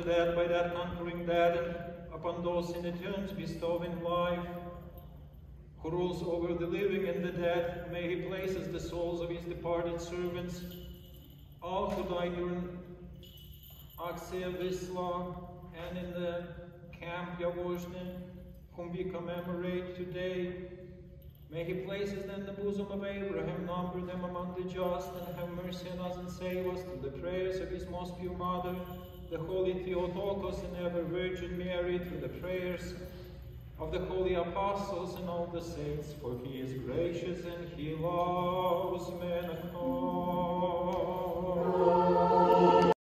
death, conquering death, and upon those in the tombs bestowing life, who rules over the living and the dead, may he places the souls of his departed servants, all who died during Akcja Wisła and in the camp Yavoshnin, whom we commemorate today. May he places them in the bosom of Abraham, number them among the just, and have mercy on us and save us through the prayers of his most pure mother, the holy Theotokos and ever Virgin Mary, through the prayers of the holy apostles and all the saints, for he is gracious and he loves